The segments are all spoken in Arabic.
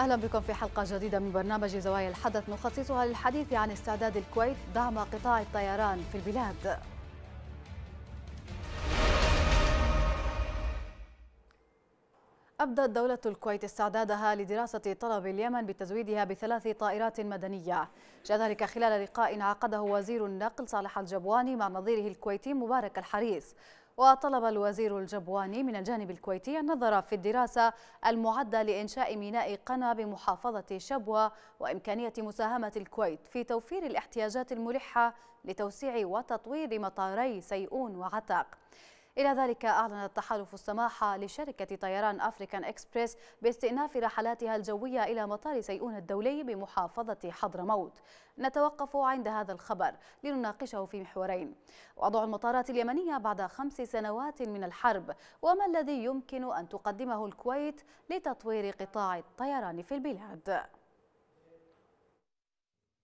أهلا بكم في حلقة جديدة من برنامج زوايا الحدث. نخصصها للحديث عن استعداد الكويت دعم قطاع الطيران في البلاد. أبدت دولة الكويت استعدادها لدراسة طلب اليمن بتزويدها بثلاث طائرات مدنية. جاء ذلك خلال لقاء عقده وزير النقل صالح الجبواني مع نظيره الكويتي مبارك الحريص. وطلب الوزير الجبواني من الجانب الكويتي النظر في الدراسة المعدة لإنشاء ميناء قنا بمحافظة شبوة وإمكانية مساهمة الكويت في توفير الاحتياجات الملحة لتوسيع وتطوير مطاري سيئون وعتاق. إلى ذلك أعلن التحالف السماح لشركة طيران أفريكان إكسبريس باستئناف رحلاتها الجوية إلى مطار سيئون الدولي بمحافظة حضرموت. نتوقف عند هذا الخبر لنناقشه في محورين. وضع المطارات اليمنية بعد خمس سنوات من الحرب. وما الذي يمكن أن تقدمه الكويت لتطوير قطاع الطيران في البلاد؟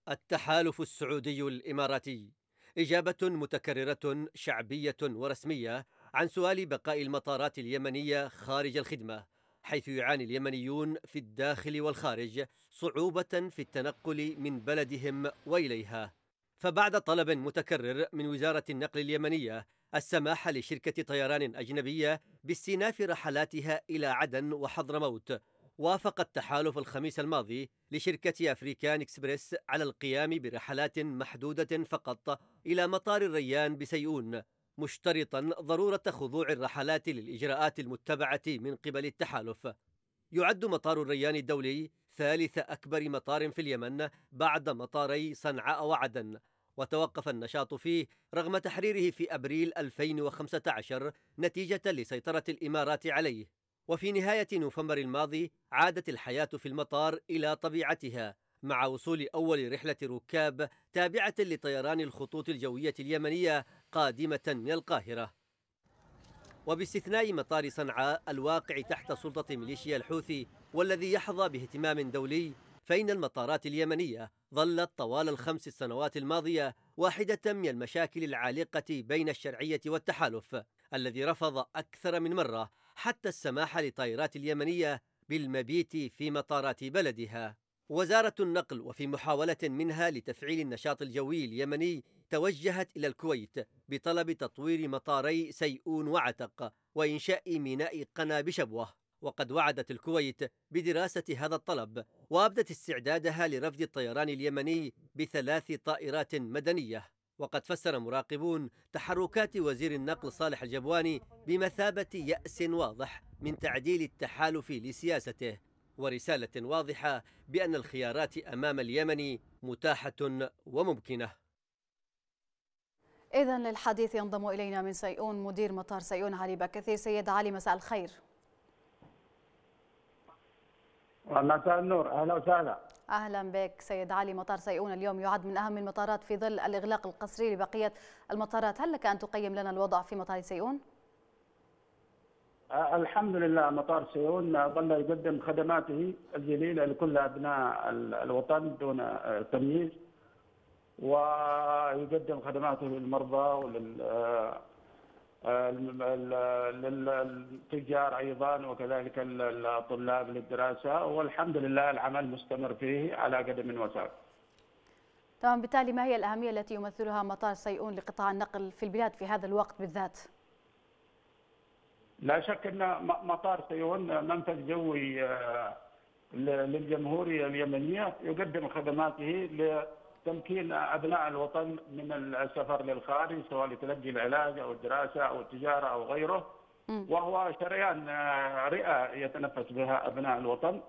التحالف السعودي الإماراتي إجابة متكررة شعبية ورسمية عن سؤال بقاء المطارات اليمنية خارج الخدمة حيث يعاني اليمنيون في الداخل والخارج صعوبة في التنقل من بلدهم وإليها. فبعد طلب متكرر من وزارة النقل اليمنية السماح لشركة طيران أجنبية باستئناف رحلاتها إلى عدن وحضرموت وافق التحالف الخميس الماضي لشركة أفريكان إكسبريس على القيام برحلات محدودة فقط إلى مطار الريان بسيئون. مشترطا ضرورة خضوع الرحلات للإجراءات المتبعة من قبل التحالف. يعد مطار الريان الدولي ثالث أكبر مطار في اليمن بعد مطاري صنعاء وعدن. وتوقف النشاط فيه رغم تحريره في أبريل 2015 نتيجة لسيطرة الإمارات عليه. وفي نهاية نوفمبر الماضي عادت الحياة في المطار إلى طبيعتها مع وصول أول رحلة ركاب تابعة لطيران الخطوط الجوية اليمنية قادمة من القاهرة. وباستثناء مطار صنعاء الواقع تحت سلطة ميليشيا الحوثي والذي يحظى باهتمام دولي فإن المطارات اليمنية ظلت طوال الخمس سنوات الماضية واحدة من المشاكل العالقة بين الشرعية والتحالف الذي رفض أكثر من مرة حتى السماح لطائرات اليمنية بالمبيت في مطارات بلدها. وزارة النقل وفي محاولة منها لتفعيل النشاط الجوي اليمني توجهت إلى الكويت بطلب تطوير مطاري سيئون وعتق وإنشاء ميناء قنا بشبوة. وقد وعدت الكويت بدراسة هذا الطلب وأبدت استعدادها لرفض الطيران اليمني بثلاث طائرات مدنية. وقد فسر مراقبون تحركات وزير النقل صالح الجبواني بمثابة يأس واضح من تعديل التحالف لسياسته. ورسالة واضحة بأن الخيارات أمام اليمن متاحة وممكنة. إذا للحديث ينضم إلينا من سيئون مدير مطار سيئون علي بكثير. سيد علي مساء الخير. مساء النور. أهلا وسهلا. أهلا بك سيد علي. مطار سيئون اليوم يعد من أهم المطارات في ظل الإغلاق القسري لبقية المطارات. هل لك أن تقيم لنا الوضع في مطار سيئون؟ الحمد لله مطار سيئون ظل يقدم خدماته الجليلة لكل أبناء الوطن دون آه، تمييز ويقدم خدماته للمرضى ولل آه، للتجار أيضا وكذلك الطلاب للدراسة والحمد لله العمل مستمر فيه على قدم وساق. تمام بالتالي ما هي الأهمية التي يمثلها مطار سيئون لقطاع النقل في البلاد في هذا الوقت بالذات؟ لا شك أن مطار سيئون منفذ جوي آه، للجمهوريه اليمنية يقدم خدماته تمكين أبناء الوطن من السفر للخارج سواء لتلقي العلاج أو الدراسة أو التجارة أو غيره. وهو شريان آه، رئة يتنفس بها أبناء الوطن.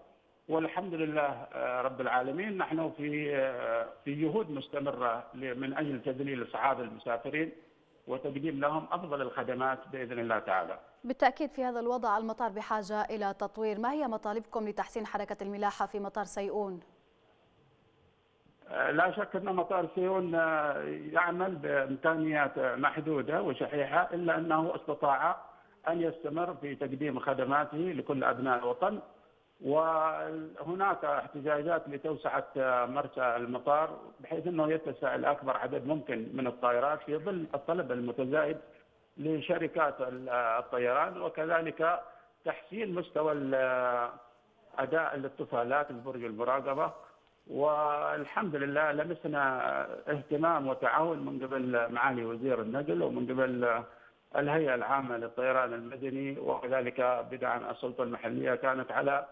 والحمد لله آه، رب العالمين نحن في في جهود مستمرة من أجل تذليل اسعاد المسافرين وتقديم لهم أفضل الخدمات بإذن الله تعالى. بالتأكيد في هذا الوضع المطار بحاجة إلى تطوير، ما هي مطالبكم لتحسين حركة الملاحة في مطار سيئون؟ لا شك أن مطار سيون يعمل بإمكانيات محدودة وشحيحة إلا أنه استطاع أن يستمر في تقديم خدماته لكل أبناء الوطن وهناك احتجاجات لتوسعة مرسى المطار بحيث إنه يتسع لأكبر عدد ممكن من الطائرات في ظل الطلب المتزايد لشركات الطيران وكذلك تحسين مستوى أداء الاتصالات البرج المراقبه والحمد لله لمسنا اهتمام وتعاون من قبل معالي وزير النقل ومن قبل الهيئة العامة للطيران المدني وكذلك بدعا السلطة المحلية كانت على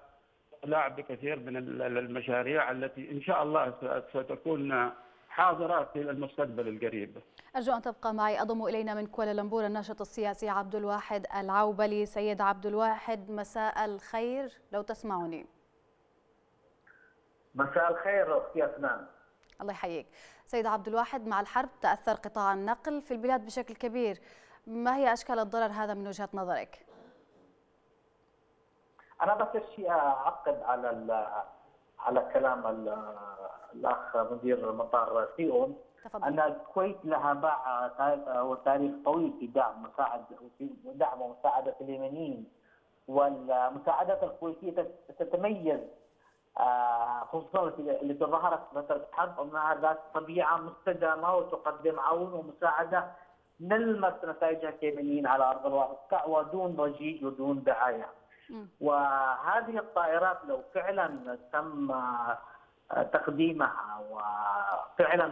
اطلاع بكثير من المشاريع التي إن شاء الله ستكون حاضرة في المستقبل القريب. أرجو أن تبقى معي. أضم إلينا من كوالالمبور الناشط السياسي عبد الواحد العوبلي. سيد عبد الواحد مساء الخير. لو تسمعني. مساء الخير أختي أفنان الله يحييك. سيد عبد الواحد مع الحرب تأثر قطاع النقل في البلاد بشكل كبير. ما هي أشكال الضرر؟ هذا من وجهة نظرك؟ أنا بس شيء أعقد على على كلام الأخ مدير مطار سيون. أن الكويت لها باع وتاريخ طويل في دعم مساعد في دعم ومساعده اليمنيين. والمساعدات الكويتية تتميز آه، خصوصا التي ظهرت فترة الحرب أنها ذات طبيعة مستدامة وتقدم عون ومساعدة نلمس نتائجها كيميائيين على أرض الواقع ودون ضجيج ودون دعاية. وهذه الطائرات لو فعلا تم تقديمها وفعلا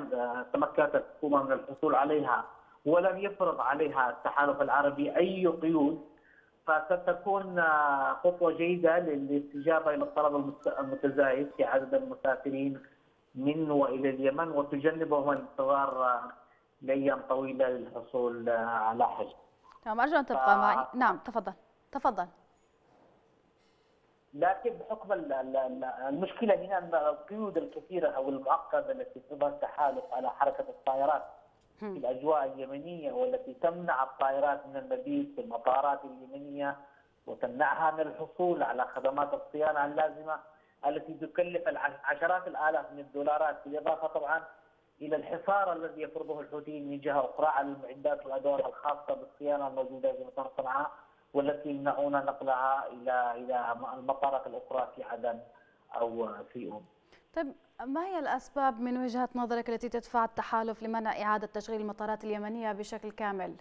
تمكنت الحكومة من الحصول عليها ولم يفرض عليها التحالف العربي أي قيود فستكون خطوة جيدة للاستجابة إلى الطلب المتزايد في عدد المسافرين من وإلى اليمن وتجنبهم الانتظار لايام طويلة للحصول على حج. تمام أرجو أن تبقى ف... معي، نعم تفضل تفضل. لكن بحكم المشكلة هنا أن القيود الكثيرة أو المعقدة التي تضع التحالف على حركة الطائرات في الأجواء اليمنية والتي تمنع الطائرات من المبيت في المطارات اليمنية وتمنعها من الحصول على خدمات الصيانة اللازمة التي تكلف عشرات الآلاف من الدولارات بالإضافة طبعا إلى الحصار الذي يفرضه الحوثيين من جهة أخرى على المعدات والأدوات الخاصة بالصيانة الموجودة في مطار صنعاء. والتي يمنعون نقلها إلى إلى المطارات الأخرى في عدن أو في أم. طيب ما هي الأسباب من وجهة نظرك التي تدفع التحالف لمنع إعادة تشغيل المطارات اليمنية بشكل كامل؟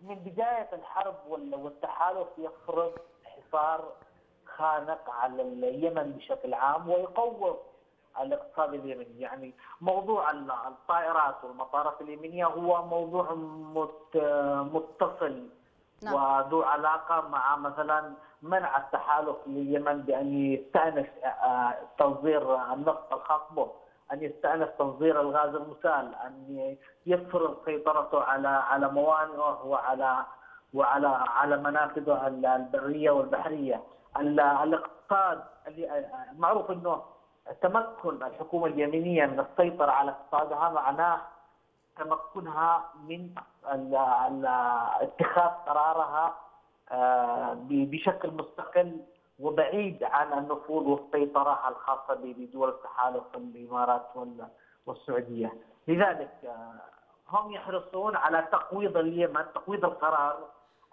من بداية الحرب والتحالف يفرض حصار خانق على اليمن بشكل عام ويقوض الاقتصاد اليمني يعني موضوع الطائرات والمطارات اليمنية هو موضوع متصل نعم. وذو علاقة مع مثلا منع التحالف لليمن بأن يستأنف آه، تصدير النفط الخاص به، أن يستأنف تصدير الغاز المسال، أن يفرض سيطرته على على موانئه وعلى وعلى على منافذه البرية والبحرية. الاقتصاد آه، معروف إنه تمكن الحكومة اليمنية من السيطرة على اقتصادها معناه تمكنها من اتخاذ قرارها آه، بشكل مستقل وبعيد عن النفوذ والسيطرة الخاصة بدول التحالف الإمارات والسعودية. لذلك آه، هم يحرصون على تقويض اليمن تقويض القرار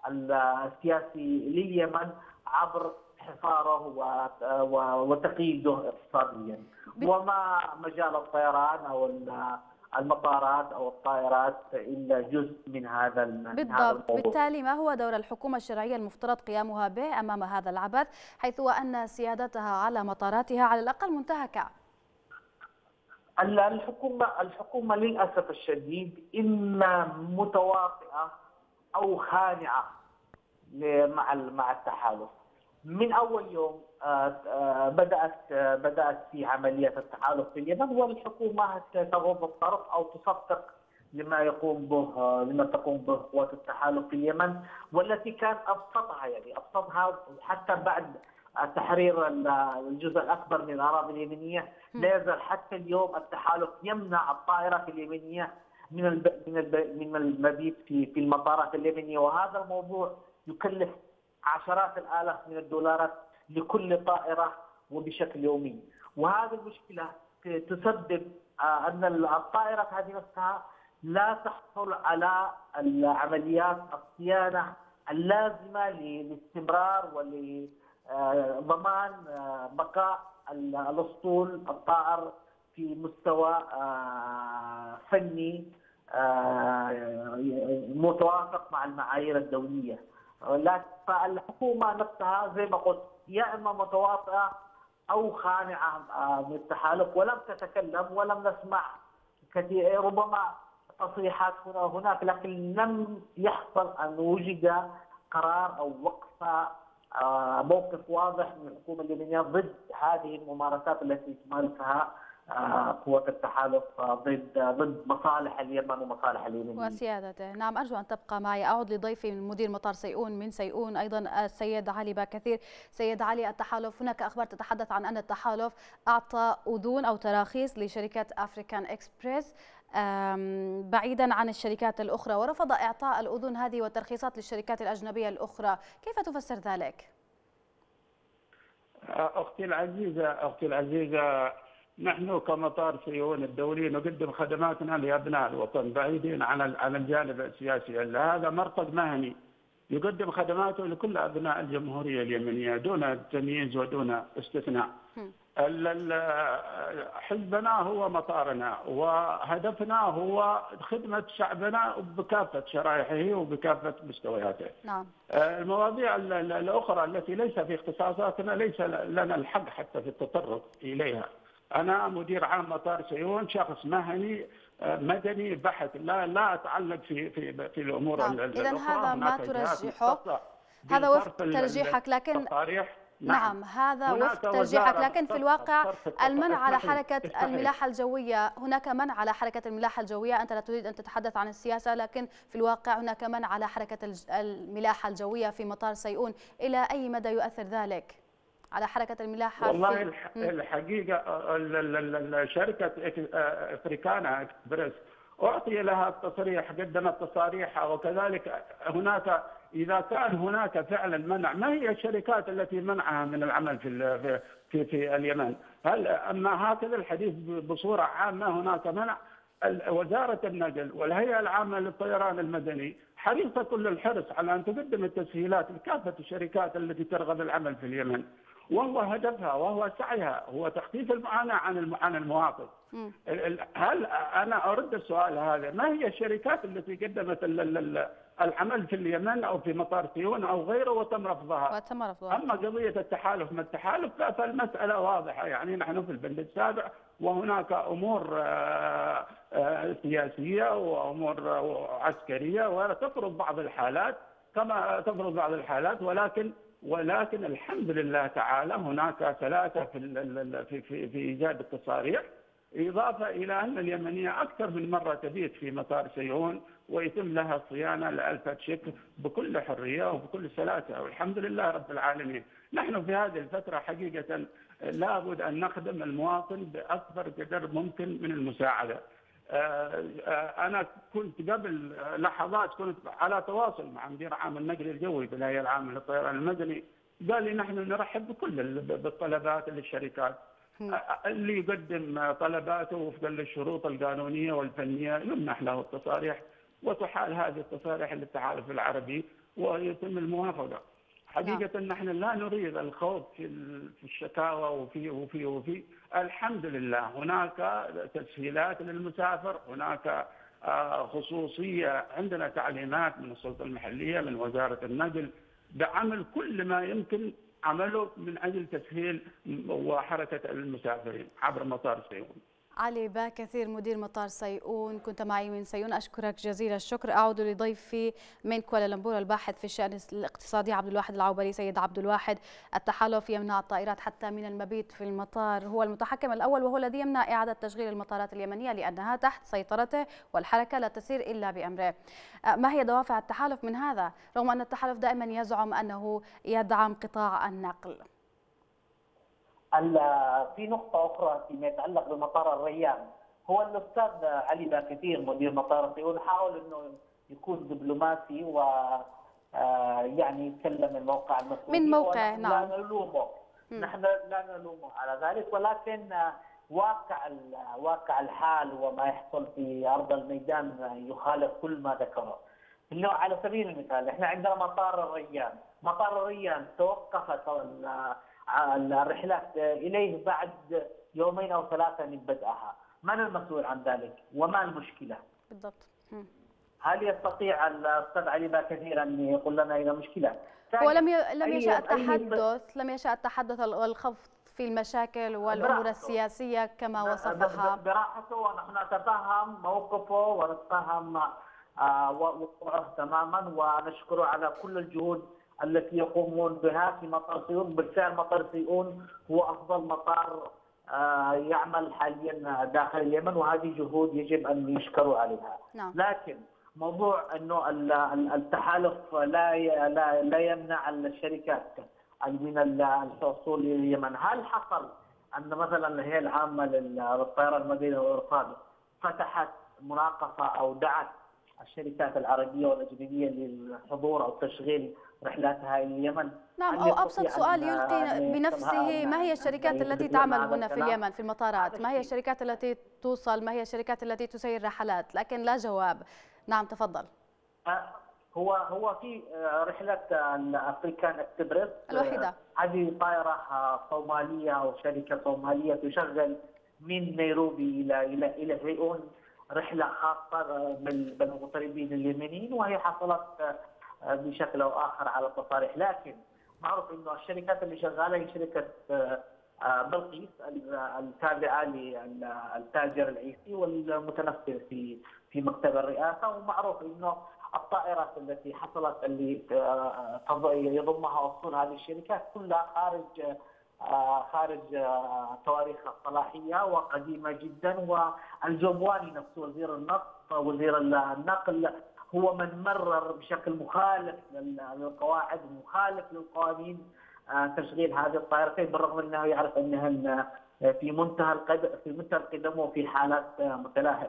السياسي لليمن عبر حصاره وتقييده اقتصاديا. وما مجال الطيران أو المطارات أو الطائرات إلا جزء من هذا بالضبط. بالتالي ما هو دور الحكومة الشرعية المفترض قيامها به أمام هذا العبث حيث وان سيادتها على مطاراتها على الأقل منتهكة؟ الحكومة الحكومة للأسف الشديد إما متواطئة أو خانعه مع مع التحالف. من أول يوم آه، آه، بدأت آه، بدأت في عملية التحالف في اليمن والحكومة تغض الطرف أو تصفق لما يقوم به لما تقوم به قوات التحالف في اليمن والتي كان أبسطها يعني أبسطها حتى بعد تحرير الجزء الأكبر من الأراضي اليمنية. لا يزال حتى اليوم التحالف يمنع الطائرات اليمنية من من من المبيت في في المطارات اليمنية. وهذا الموضوع يكلف عشرات الآلاف من الدولارات لكل طائرة وبشكل يومي. وهذه المشكلة تسبب آه، أن الطائرات هذه نفسها لا تحصل على العمليات الصيانة اللازمة للاستمرار ولضمان آه، بقاء الأسطول الطائر في مستوى آه، فني متوافق مع المعايير الدولية. فالحكومه نفسها زي ما قلت يا إما متواطئة أو خانعة من التحالف ولم تتكلم ولم نسمع كثير ربما تصريحات هنا وهناك لكن لم يحصل أن وجد قرار أو وقفة آه، موقف واضح من الحكومة اليمنية ضد هذه الممارسات التي تمارسها آه، قوة التحالف آه، ضد ضد مصالح اليمن ومصالح اليمن وسيادته نعم أرجو أن تبقى معي. أعود لضيفي من مدير مطار سيئون من سيئون أيضا السيد علي باكثير. سيد علي التحالف هناك أخبار تتحدث عن أن التحالف أعطى أذون أو تراخيص لشركة أفريكان إكسبريس بعيدا عن الشركات الأخرى. ورفض إعطاء الأذون هذه والترخيصات للشركات الأجنبية الأخرى. كيف تفسر ذلك؟ أختي العزيزة أختي العزيزة نحن كمطار سيون الدولي نقدم خدماتنا لأبناء الوطن بعيدين عن عن الجانب السياسي هذا مرفق مهني يقدم خدماته لكل أبناء الجمهورية اليمنية دون تمييز ودون استثناء. حزبنا هو مطارنا وهدفنا هو خدمة شعبنا بكافة شرائحه وبكافة مستوياته. نعم. المواضيع الأخرى التي ليس في اختصاصاتنا ليس لنا الحق حتى في التطرق إليها. أنا مدير عام مطار سيون شخص مهني آه، مدني بحت. لا لا أتعلق في في في الأمور نعم. اذا هذا ما ترجحه؟ هذا وفق ترجيحك لكن نعم, نعم. هذا وفق ترجيحك لكن في الواقع المنع على حركة الملاحة الجوية. هناك منع على حركة الملاحة الجوية. أنت لا تريد أن تتحدث عن السياسة لكن في الواقع هناك منع على حركة الملاحة الجوية في مطار سيئون. إلى أي مدى يؤثر ذلك؟ على حركة الملاحة والله الحقيقة شركة أفريكانا إكسبريس أعطي لها التصريح قدمت تصاريح وكذلك هناك إذا كان هناك فعلا منع ما هي الشركات التي منعها من العمل في في في اليمن؟ هل أما هكذا الحديث بصورة عامة هناك منع وزارة النقل والهيئة العامة للطيران المدني حريصة كل الحرص على أن تقدم التسهيلات لكافة الشركات التي ترغب العمل في اليمن. وهو هدفها وهو سعيها هو تخفيف المعاناة عن عن المواطن. هل أنا أرد السؤال هذا ما هي الشركات التي قدمت العمل في اليمن أو في مطار سيون أو غيره وتم رفضها. وتم رفضها. أما قضية التحالف ما التحالف فالمسألة واضحة يعني نحن في البند السابع وهناك أمور آه، آه، سياسية وأمور عسكرية وتفرض بعض الحالات كما تفرض بعض الحالات ولكن ولكن الحمد لله تعالى هناك ثلاثة في في في, في إيجاد التصاريح إضافة إلى أن اليمنية أكثر من مرة تبيت في مطار سيئون ويتم لها الصيانه لالفه شكل بكل حرية وبكل سلاسه والحمد لله رب العالمين. نحن في هذه الفترة حقيقة لابد أن نخدم المواطن بأكبر قدر ممكن من المساعدة. آه، آه، أنا كنت قبل لحظات كنت على تواصل مع مدير عام النقل الجوي بالهيئة العامة للطيران المدني قال لي نحن نرحب بكل بالطلبات للشركات آه، اللي يقدم طلباته وفقا للشروط القانونية والفنية يمنح له التصاريح وتحال هذه التصاريح للتحالف العربي ويتم الموافقة. حقيقة نعم. نحن لا نريد الخوض في في الشكاوى وفي وفي وفي. الحمد لله. هناك تسهيلات للمسافر هناك آه، خصوصية عندنا تعليمات من السلطة المحلية من وزارة النقل بعمل كل ما يمكن عمله من أجل تسهيل وحركة المسافرين عبر مطار سيئون علي باكثير مدير مطار سيئون. كنت معي من سيئون. أشكرك جزيل الشكر. أعود لضيفي من كوالالمبور الباحث في الشأن الاقتصادي عبد الواحد العوبري. سيد عبد الواحد التحالف يمنع الطائرات حتى من المبيت في المطار. هو المتحكم الأول وهو الذي يمنع إعادة تشغيل المطارات اليمنية لأنها تحت سيطرته والحركة لا تسير إلا بأمره. أه، ما هي دوافع التحالف من هذا؟ رغم أن التحالف دائما يزعم أنه يدعم قطاع النقل. في نقطة أخرى فيما يتعلق بمطار الريان. هو الأستاذ علي باكثير مدير مطار سيول حاول أنه يكون دبلوماسي و آه، يعني يتكلم من موقع المسؤولية من موقع نعم لا نلومه. نحن لا نلومه على ذلك ولكن واقع واقع الحال وما يحصل في أرض الميدان يخالف كل ما ذكره. إنه على سبيل المثال إحنا عندنا مطار الريان، مطار الريان توقفت الرحلات إليه بعد يومين أو ثلاثة من بدءها، من المسؤول عن ذلك؟ وما المشكلة؟ بالضبط. هل يستطيع الأستاذ علي باكثير أن يقول لنا إلى مشكلة؟ هو لم لم يشاء التحدث لم يشاء التحدث والخفض في المشاكل والأمور السياسية كما وصفها براحته ونحن نتفهم موقفه ونتفهم آه، وقوعه تماما ونشكره على كل الجهود التي يقومون بها في مطار سيون. بالفعل مطار سيون هو أفضل مطار آه، يعمل حاليا داخل اليمن وهذه جهود يجب أن يشكروا عليها. نعم. لكن موضوع إنه التحالف لا لا لا يمنع الشركات من الحصول إلى اليمن، هل حصل أن مثلا الهيئة العامة للطيران المدني والأرصاد فتحت مناقصة أو دعت الشركات العربية والأجنبية للحضور أو تشغيل رحلاتها إلى اليمن. نعم أو أبسط سؤال يلقي بنفسه ما هي الشركات التي تعمل هنا في اليمن في المطارات؟ ما هي الشركات التي توصل؟ ما هي الشركات التي تسير رحلات؟ لكن لا جواب. نعم تفضل. أه، هو هو في أه، رحلة الأفريكان إكسبريس. الوحيدة. هذه طائرة أه، صومالية أو شركة صومالية تشغل من نيروبي إلى إلى إلى هيئون. رحلة خاصة بالمغتربين اليمنيين وهي حصلت بشكل أو آخر على التصاريح. لكن معروف إنه الشركات اللي شغالة هي شركة بلقيس التابعة للتاجر العيسي والمتنفذ في في مكتب الرئاسة. ومعروف إنه الطائرات التي حصلت اللي يضمها وصول هذه الشركات كلها خارج خارج تواريخ الصلاحية وقديمة جدا والجوبواني نفسه وزير النفط وزير النقل هو من مرر بشكل مخالف للقواعد مخالف للقوانين تشغيل هذه الطائرتين بالرغم إنه يعرف انهن في منتهى القدم في منتهى القدم وفي حالات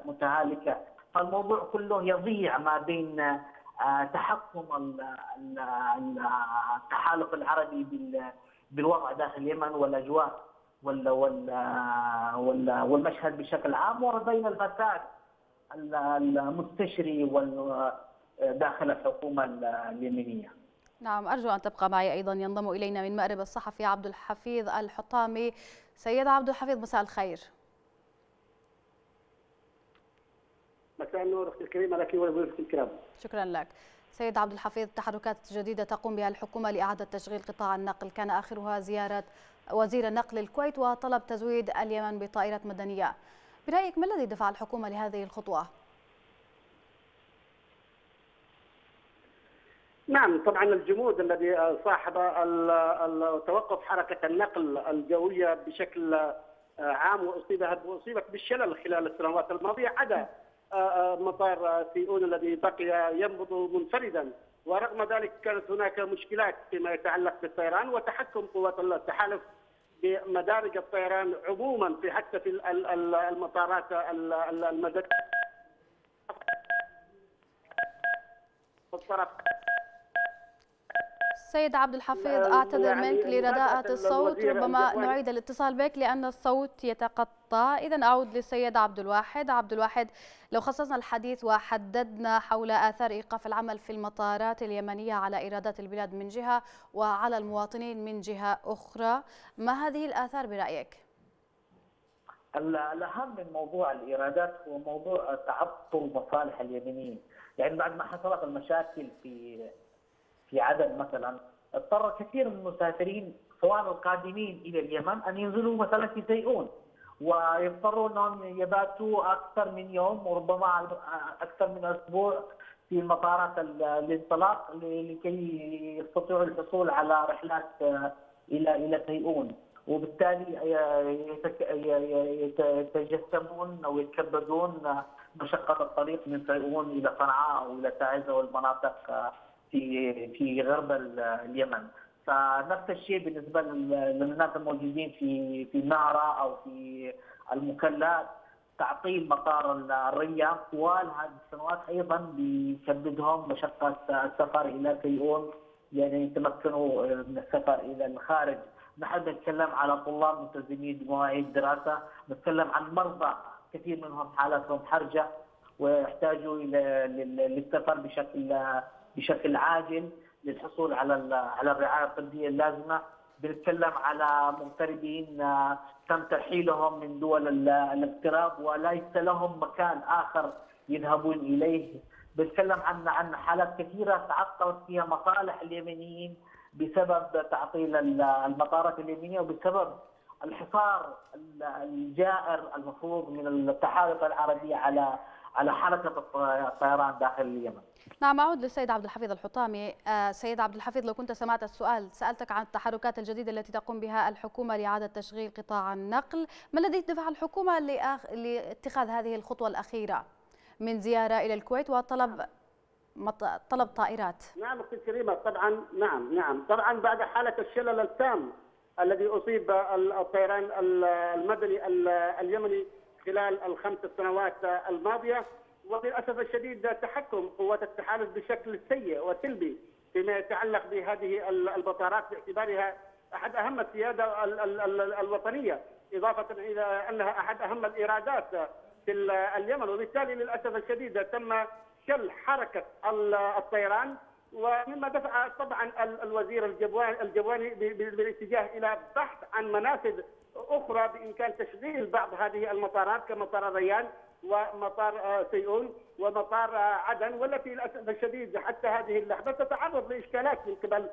متهالكة. فالموضوع كله يضيع ما بين آه، تحكم التحالف العربي بالوضع داخل اليمن والاجواء والمشهد بشكل عام وبين الفساد المستشري داخل الحكومة اليمنيه. نعم أرجو أن تبقى معي أيضا ينضم إلينا من مأرب الصحفي عبد الحفيظ الحطامي سيد عبد الحفيظ مساء الخير مساء النور أختي الكريمة لك ولضيوفك الكرام. شكرا لك. سيد عبد الحفيظ تحركات جديدة تقوم بها الحكومة لإعادة تشغيل قطاع النقل كان آخرها زيارة وزير النقل الكويت وطلب تزويد اليمن بطائرات مدنية. برأيك ما الذي دفع الحكومة لهذه الخطوة؟ نعم طبعا الجمود الذي صاحب توقف حركة النقل الجوية بشكل عام وأصيبت بالشلل خلال السنوات الماضية عدا مطار سيئون الذي بقي ينبض منفردا. ورغم ذلك كانت هناك مشكلات فيما يتعلق بالطيران وتحكم قوات التحالف بمدارج الطيران عموما في حتى في المطارات المدنيه الطرف سيد عبد الحفيظ أعتذر يعني منك لرداءة الصوت ربما نعيد الاتصال بك لأن الصوت يتقطع. اذا أعود للسيد عبد الواحد. عبد الواحد لو خصصنا الحديث وحددنا حول آثار إيقاف العمل في المطارات اليمنية على إيرادات البلاد من جهة وعلى المواطنين من جهة أخرى ما هذه الآثار برأيك؟ الأهم من موضوع الإيرادات هو موضوع تعطل مصالح اليمنيين. يعني بعد ما حصلت المشاكل في في عدن مثلا اضطر كثير من المسافرين سواء القادمين إلى اليمن أن ينزلوا مثلا في سيئون ويضطروا انهم يباتوا أكثر من يوم وربما أكثر من أسبوع في مطارات الانطلاق لكي يستطيعوا الحصول على رحلات إلى إلى سيئون. وبالتالي يتجسمون أو يتكبدون مشقة الطريق من سيئون إلى صنعاء أو إلى تعز والمناطق في في غرب اليمن. فنفس الشيء بالنسبة للناس الموجودين في في نهرة أو في المكلا تعطيل مطار الريا طوال هذه السنوات أيضا بيسببهم مشقة السفر إلى سيئون يعني يتمكنوا من السفر إلى الخارج. نحن نتكلم على طلاب ملتزمين بمواعيد الدراسه نتكلم عن مرضى كثير منهم حالتهم حرجة ويحتاجوا للسفر بشكل بشكل عاجل للحصول على على الرعاية الطبية اللازمة بنتكلم على مغتربين آه، تم ترحيلهم من دول الاغتراب وليس لهم مكان آخر يذهبون إليه. بتكلم عن عن حالات كثيرة تعطلت فيها مصالح اليمنيين بسبب تعطيل المطارات اليمنية وبسبب الحصار الجائر المفروض من التحالف العربي على على حركة الطيران داخل اليمن. نعم أعود للسيد عبد الحفيظ الحطامي. آه، سيد عبد الحفيظ لو كنت سمعت السؤال سألتك عن التحركات الجديدة التي تقوم بها الحكومة لإعادة تشغيل قطاع النقل. ما الذي دفع الحكومة لاتخاذ هذه الخطوة الأخيرة؟ من زيارة إلى الكويت وطلب طلب طائرات. نعم أختي الكريمه طبعا نعم نعم. طبعا بعد حالة الشلل التام الذي أصيب الطيران المدني اليمني خلال الخمس سنوات الماضية وللأسف الشديد تحكم قوات التحالف بشكل سيء وسلبي فيما يتعلق بهذه المطارات باعتبارها أحد أهم السيادة الوطنية إضافة إلى أنها أحد أهم الإيرادات في اليمن. وبالتالي للأسف الشديد تم شل حركة الطيران ومما دفع طبعا الوزير الجواني بالاتجاه إلى بحث عن منافذ أخرى بإمكان تشغيل بعض هذه المطارات كمطار الريان ومطار آه، سيئون ومطار آه، عدن والتي للأسف الشديد حتى هذه اللحظة تتعرض لإشكالات من قبل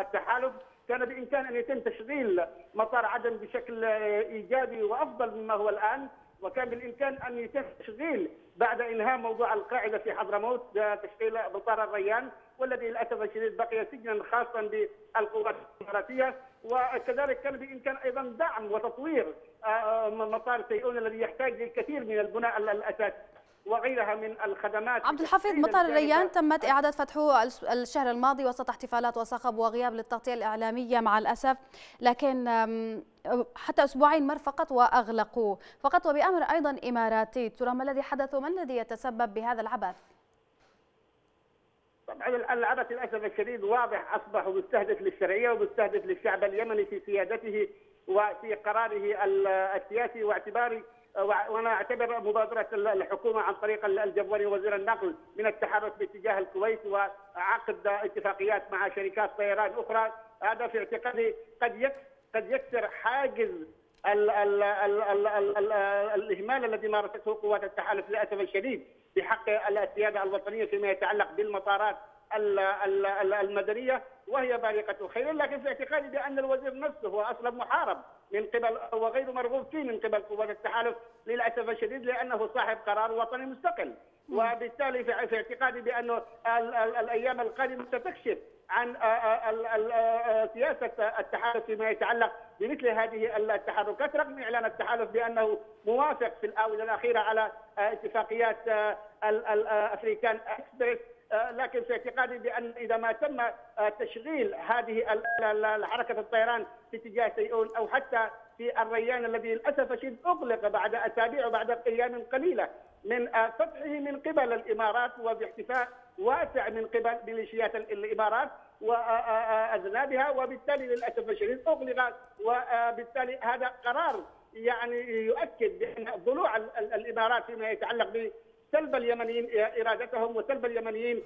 التحالف. كان بإمكان أن يتم تشغيل مطار عدن بشكل آه، إيجابي وأفضل مما هو الآن وكان بالإمكان أن يتم تشغيل بعد إنهاء موضوع القاعدة في حضرموت تشغيل مطار الريان والذي للأسف الشديد بقي سجنا خاصا بالقوات الاماراتيه وكذلك كان بامكان أيضا دعم وتطوير آه، آه، مطار سيئون الذي يحتاج للكثير من البناء الاساسي وغيرها من الخدمات عبد الحفيظ مطار الريان تمت إعادة فتحه الشهر الماضي وسط احتفالات وصخب وغياب للتغطية الإعلامية مع الأسف لكن حتى أسبوعين مر فقط وأغلقوه فقط وبأمر أيضا إماراتي ترى ما الذي حدث وما الذي يتسبب بهذا العبث؟ العبث للاسف الشديد واضح أصبح مستهدف للشرعية ومستهدف للشعب اليمني في سيادته وفي قراره السياسي واعتبار وأنا أعتبر مبادرة الحكومة عن طريق الجبوري وزير النقل من التحرك باتجاه الكويت وعقد اتفاقيات مع شركات طيران أخرى. هذا في اعتقادي قد قد يكسر حاجز ال ال ال ال ال ال الإهمال الذي مارسته قوات التحالف للاسف الشديد بحق السيادة الوطنية فيما يتعلق بالمطارات المدنية وهي بارقة خير لكن في اعتقادي بأن الوزير نفسه هو أصلا محارب من قبل وغير مرغوب فيه من قبل قوات التحالف للأسف الشديد لأنه صاحب قرار وطني مستقل. وبالتالي في اعتقادي بأنه الأيام القادمة ستكشف عن سياسة التحالف فيما يتعلق بمثل هذه التحركات رغم إعلان التحالف بأنه موافق في الآونة الأخيرة على اتفاقيات الافريكان إكسبريس. لكن في اعتقادي بأن إذا ما تم تشغيل هذه حركة الطيران في اتجاه سيئون أو حتى في الريان الذي للأسف الشديد أغلق بعد أسابيع وبعد أيام قليلة من فتحه من قبل الإمارات وباحتفاء واسع من قبل ميليشيات الإمارات واذنابها وبالتالي للأسف الشديد أغلق وبالتالي هذا قرار يعني يؤكد بأن ضلوع الإمارات فيما يتعلق بسلب اليمنيين إرادتهم وسلب اليمنيين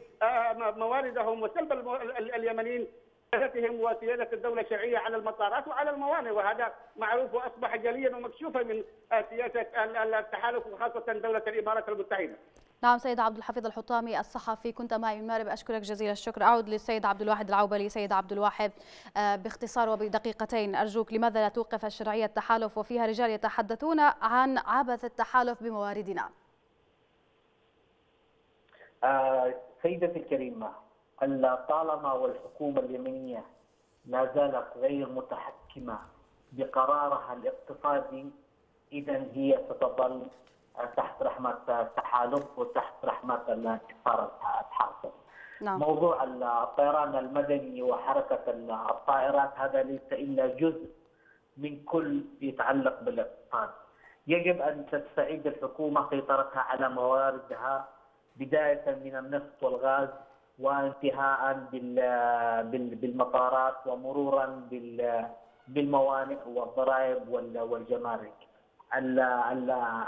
مواردهم وسلب اليمنيين سيادتهم وسيادة الدولة الشرعية على المطارات وعلى الموانئ. وهذا معروف وأصبح جليا ومكشوفا من سياسة التحالف وخاصة دولة الإمارات المتحدة. نعم سيد عبد الحفيظ الحطامي الصحفي كنت معي من مارب أشكرك جزيل الشكر. أعود للسيد عبد الواحد العوبلي. سيد عبد الواحد آه، باختصار وبدقيقتين أرجوك لماذا لا توقف الشرعيه التحالف وفيها رجال يتحدثون عن عبث التحالف بمواردنا؟ آه سيدتي الكريمة طالما والحكومة اليمنية لا زالت غير متحكمة بقرارها الاقتصادي اذا هي ستظل تحت رحمة التحالف وتحت رحمة الانتصار الحاصل. نعم. موضوع الطيران المدني وحركة الطائرات هذا ليس إلا جزء من كل يتعلق بالاقتصاد. يجب أن تستعيد الحكومة سيطرتها على مواردها بداية من النفط والغاز وانتهاء بالمطارات ومرورا بالموانئ والضرائب والجمارك.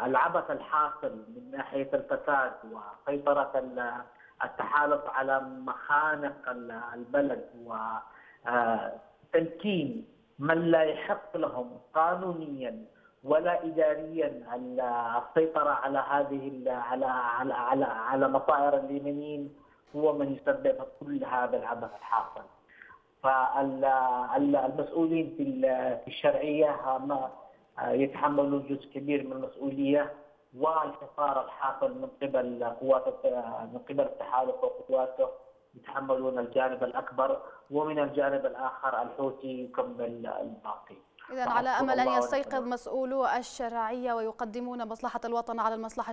العبث الحاصل من ناحية الفساد وسيطرة التحالف على مخانق البلد وتمكين من لا يحق لهم قانونيا ولا اداريا السيطرة على هذه على على على على مصائر اليمنيين هو من يسبب كل هذا العبث الحاصل. فالمسؤولين في الشرعية يتحملون جزء كبير من المسؤولية والحصار الحاصل من قبل قوات من قبل التحالف وقواته يتحملون الجانب الأكبر ومن الجانب الآخر الحوثي يكمل الباقي. إذا على أمل أن يستيقظ مسؤولو الشرعية ويقدمون مصلحة الوطن على المصلحة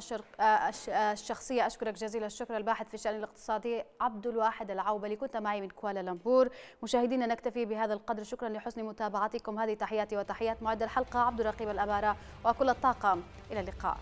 الشخصية. أشكرك جزيل الشكر الباحث في الشأن الاقتصادي عبد الواحد العوبلي. كنت معي من كوالالمبور. مشاهدينا نكتفي بهذا القدر. شكرا لحسن متابعتكم. هذه تحياتي وتحيات معد الحلقة. عبد الرقيب الأمارة وكل الطاقم. إلى اللقاء.